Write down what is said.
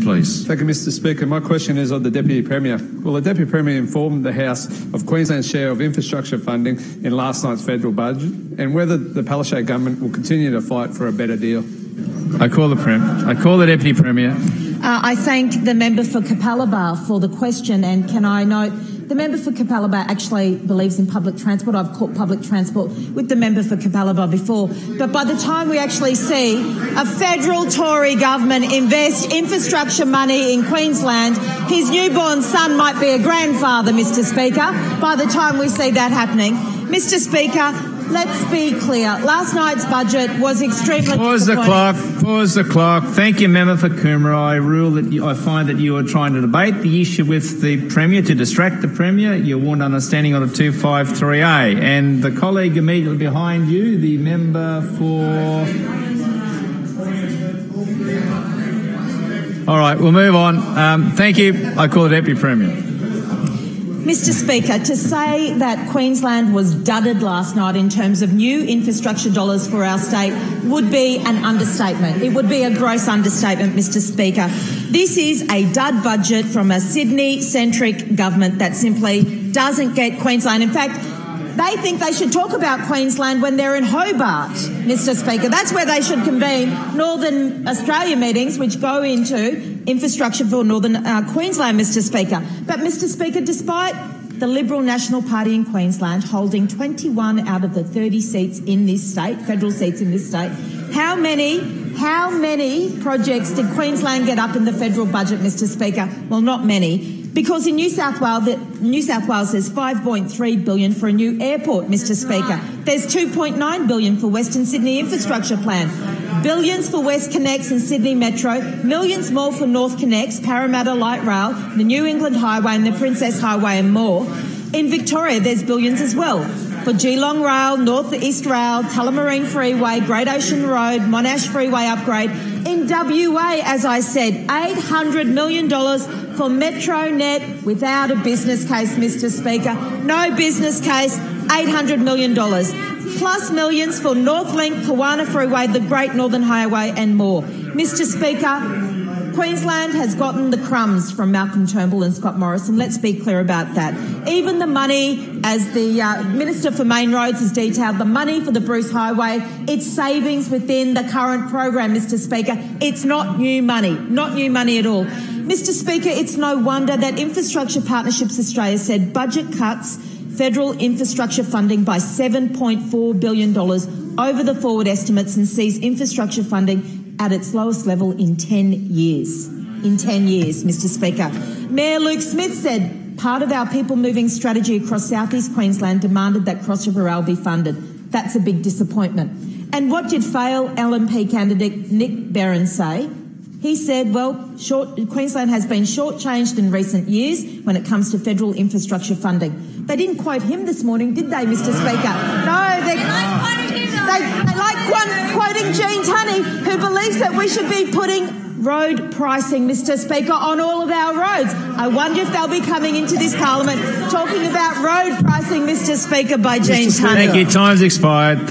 please. Thank you, Mr Speaker. My question is on the Deputy Premier. Will the Deputy Premier inform the House of Queensland's share of infrastructure funding in last night's federal budget and whether the Palaszczuk government will continue to fight for a better deal? I call the Prem. I call the Deputy Premier. Uh, I thank the member for Capalaba for the question and can I note the member for Capalaba actually believes in public transport. I've caught public transport with the member for Capalaba before. But by the time we actually see a federal Tory government invest infrastructure money in Queensland, his newborn son might be a grandfather, Mr Speaker, by the time we see that happening. Mr Speaker, let's be clear. Last night's budget was extremely Pause the clock. Pause the clock. Thank you, Member for Coomera. I rule that you, I find that you are trying to debate the issue with the Premier to distract the Premier. You're warned understanding on a 253A. And the colleague immediately behind you, the member for. All right, we'll move on. Um, thank you. I call the Deputy Premier. Mr Speaker, to say that Queensland was dudded last night in terms of new infrastructure dollars for our state would be an understatement. It would be a gross understatement, Mr Speaker. This is a dud budget from a Sydney-centric government that simply doesn't get Queensland. In fact, they think they should talk about Queensland when they're in Hobart, Mr Speaker. That's where they should convene Northern Australia meetings, which go into infrastructure for Northern uh, Queensland, Mr Speaker. But, Mr Speaker, despite the Liberal National Party in Queensland holding 21 out of the 30 seats in this state, federal seats in this state, how many, how many projects did Queensland get up in the federal budget, Mr Speaker? Well, not many. Because in New South Wales, New South Wales there's 5.3 billion for a new airport, Mr. Speaker. There's 2.9 billion for Western Sydney Infrastructure Plan. Billions for WestConnex and Sydney Metro, millions more for NorthConnex, Parramatta Light Rail, the New England Highway and the Princes Highway and more. In Victoria, there's billions as well for Geelong Rail, North East Rail, Tullamarine Freeway, Great Ocean Road, Monash Freeway upgrade. In WA, as I said, $800 million for MetroNet without a business case, Mr Speaker. No business case, $800 million. Plus millions for Northlink, Kwinana Freeway, the Great Northern Highway and more. Mr Speaker, Queensland has gotten the crumbs from Malcolm Turnbull and Scott Morrison. Let's be clear about that. Even the money, as the uh, Minister for Main Roads has detailed, the money for the Bruce Highway, it's savings within the current program, Mr Speaker. It's not new money, not new money at all. Mr Speaker, it's no wonder that Infrastructure Partnerships Australia said budget cuts federal infrastructure funding by $7.4 billion over the forward estimates and sees infrastructure funding at its lowest level in 10 years. In 10 years, Mr Speaker. Mayor Luke Smith said part of our people moving strategy across southeast Queensland demanded that Cross River Rail be funded. That's a big disappointment. And what did fail LNP candidate Nick Barron say? He said, well, short, Queensland has been shortchanged in recent years when it comes to federal infrastructure funding. They didn't quote him this morning, did they, Mr Speaker? No, they, they, they like quoting Who believes that we should be putting road pricing, Mr Speaker, on all of our roads. I wonder if they'll be coming into this parliament talking about road pricing, Mr Speaker, by Gene Tunney. Thank you. Time's expired.